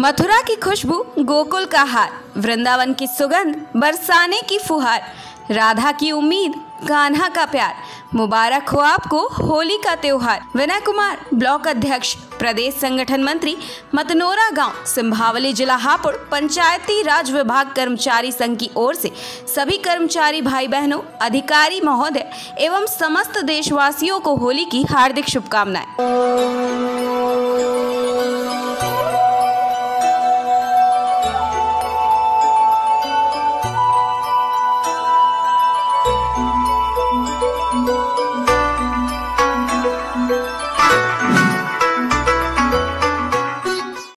मथुरा की खुशबू, गोकुल का हार, वृंदावन की सुगंध, बरसाने की फुहार, राधा की उम्मीद कान्हा का प्यार, मुबारक हो आपको होली का त्योहार। विनय कुमार, ब्लॉक अध्यक्ष, प्रदेश संगठन मंत्री, मतनोरा गाँव, सिंभावली जिला हापुड़, पंचायती राज विभाग कर्मचारी संघ की ओर से सभी कर्मचारी भाई बहनों अधिकारी महोदय एवं समस्त देशवासियों को होली की हार्दिक शुभकामनाएँ।